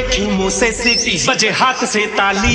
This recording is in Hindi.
देखी मुँह से सीटी बजे हाथ से ताली।